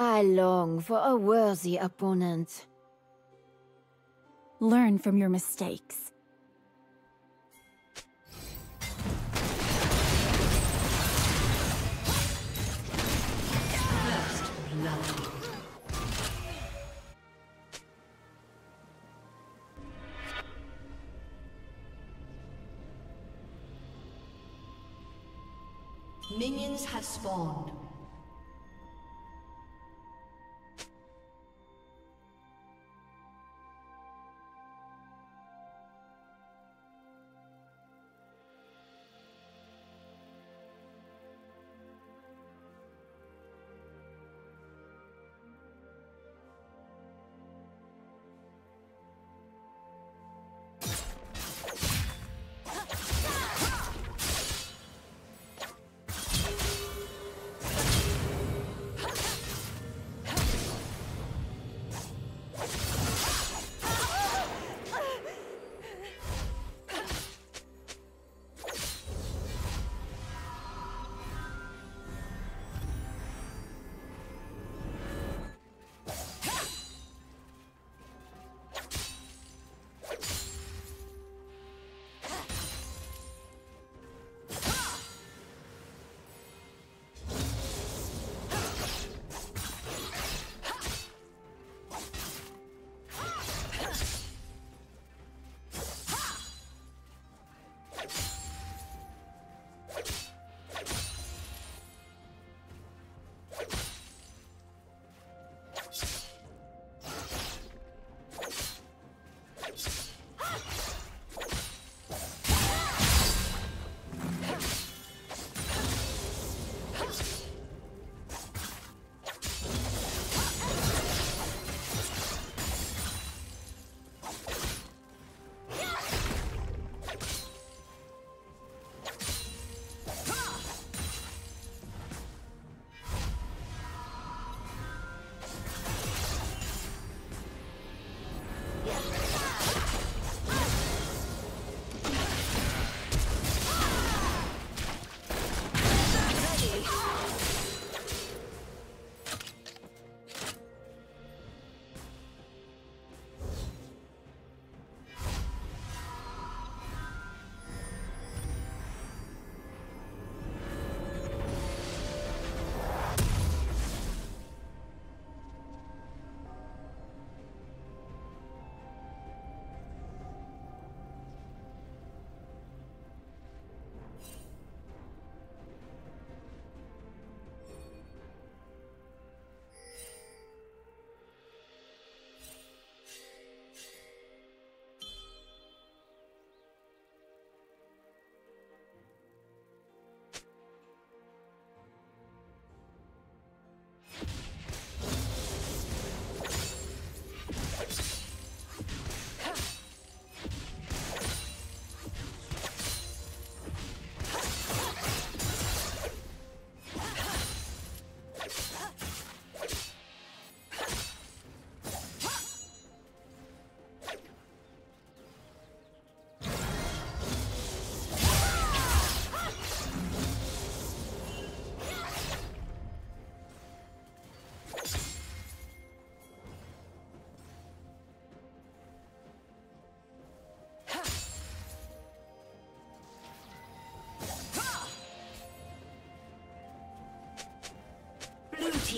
I long for a worthy opponent. Learn from your mistakes. First blood. Minions have spawned.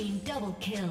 Double kill.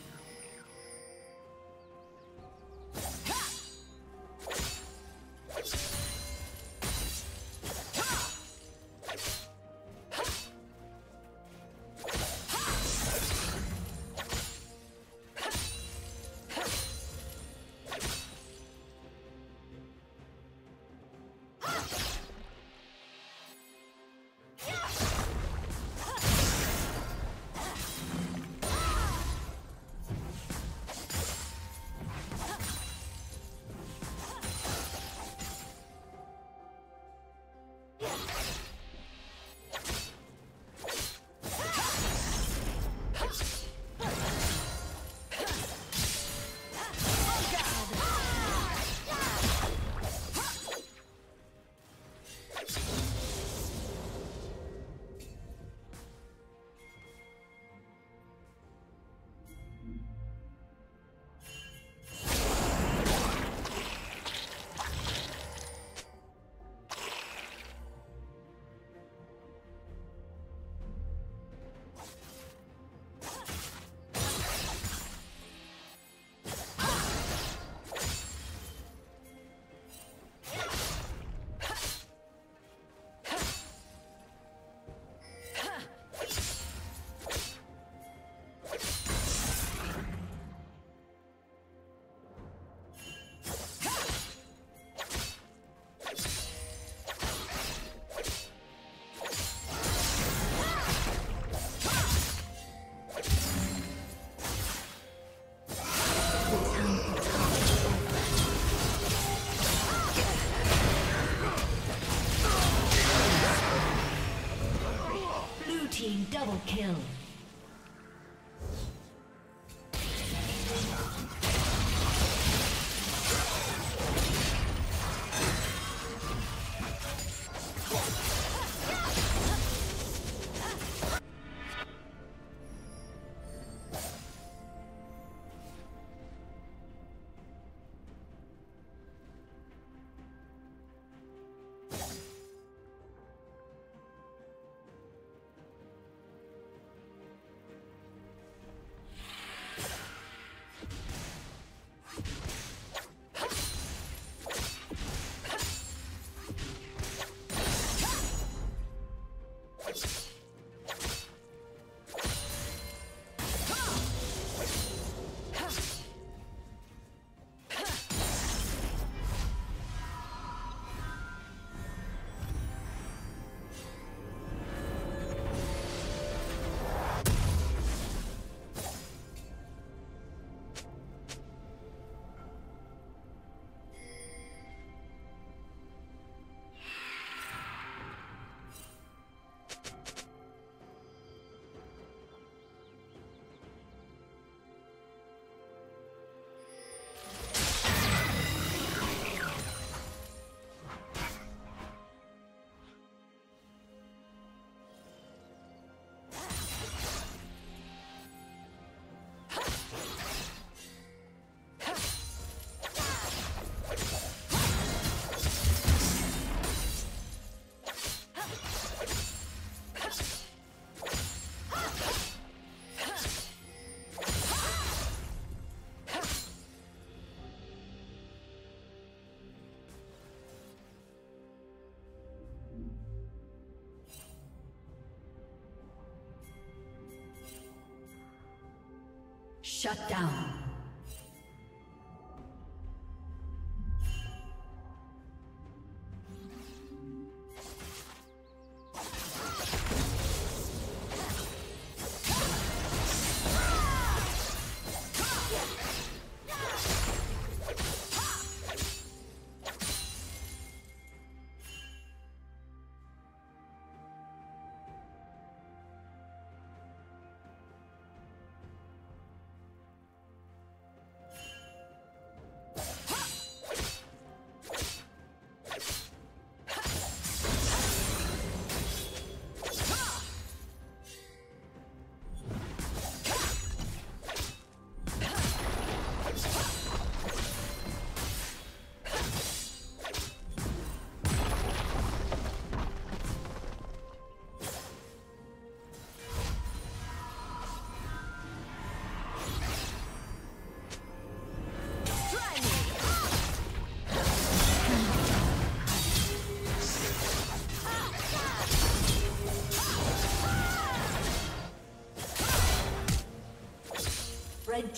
Shut down.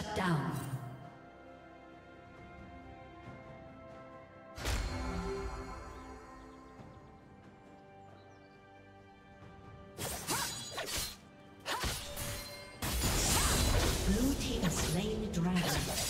Shut down. Blue team slain dragon.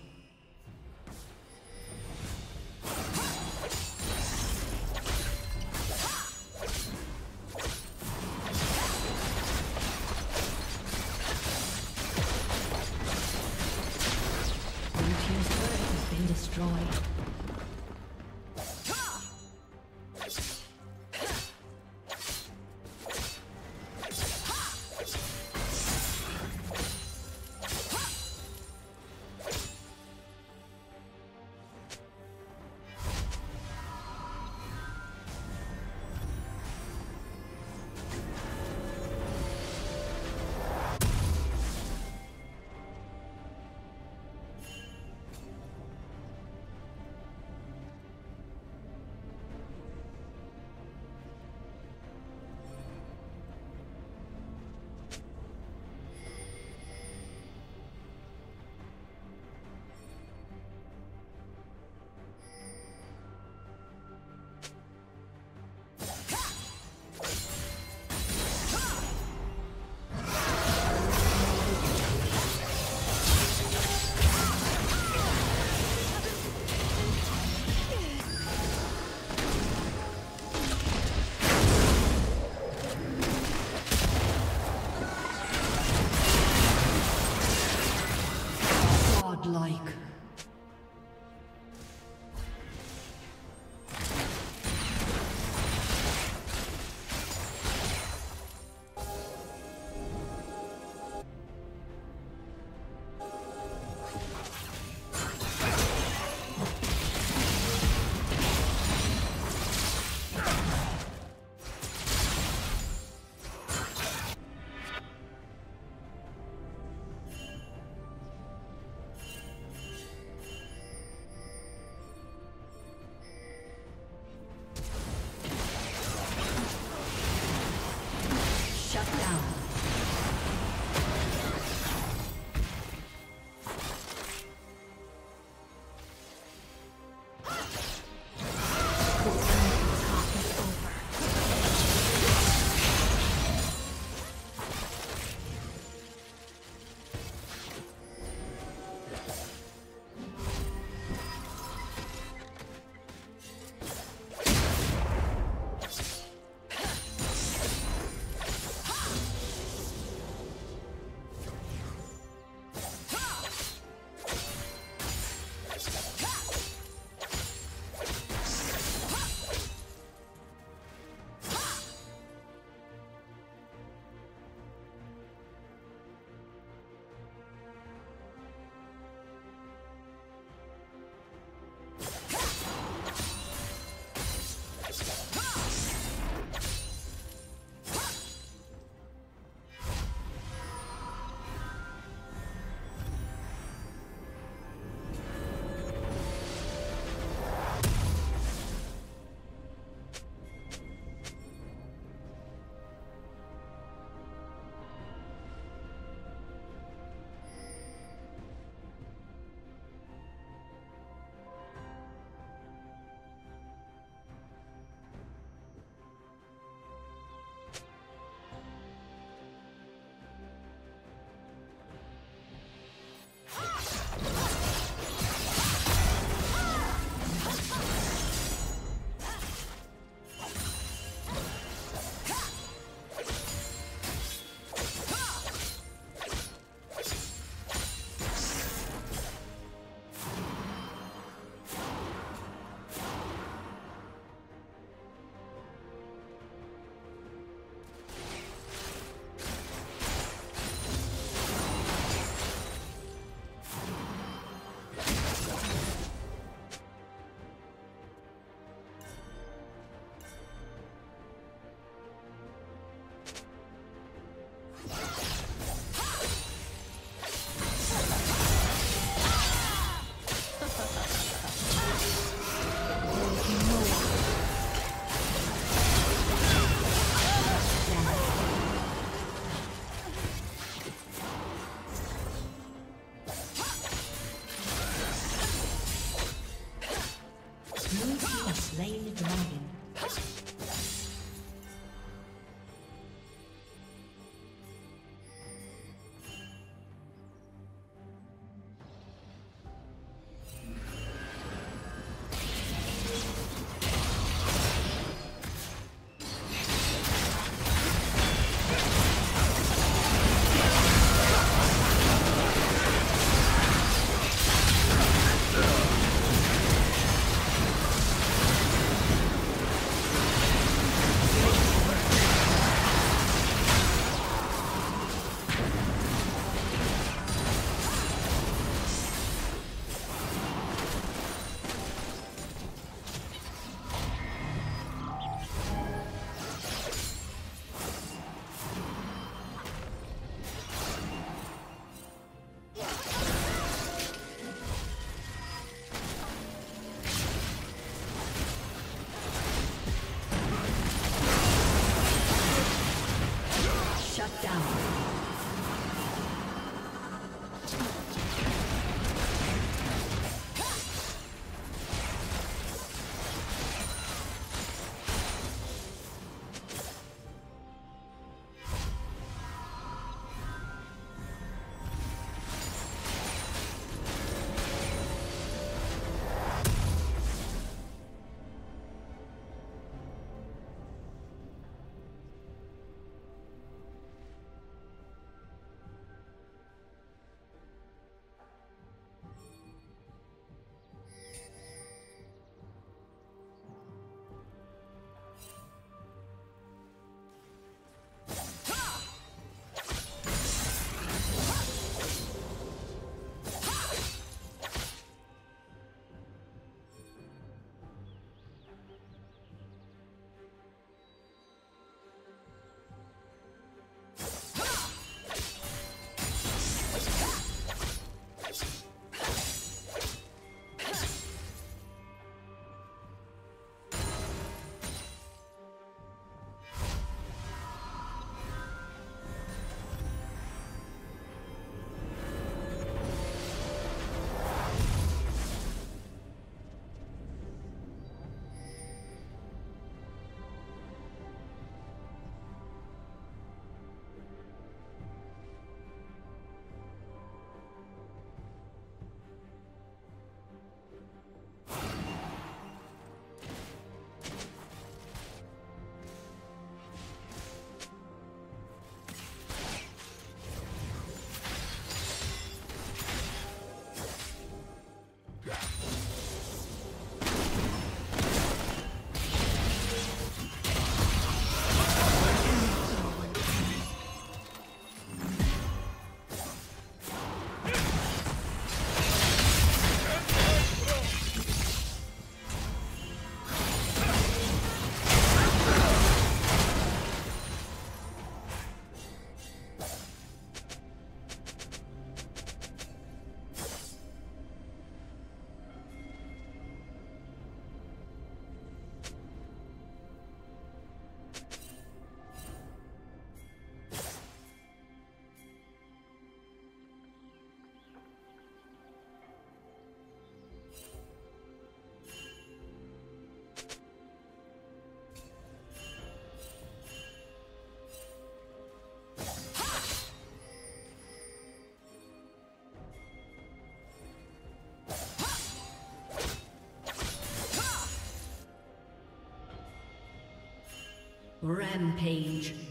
Rampage.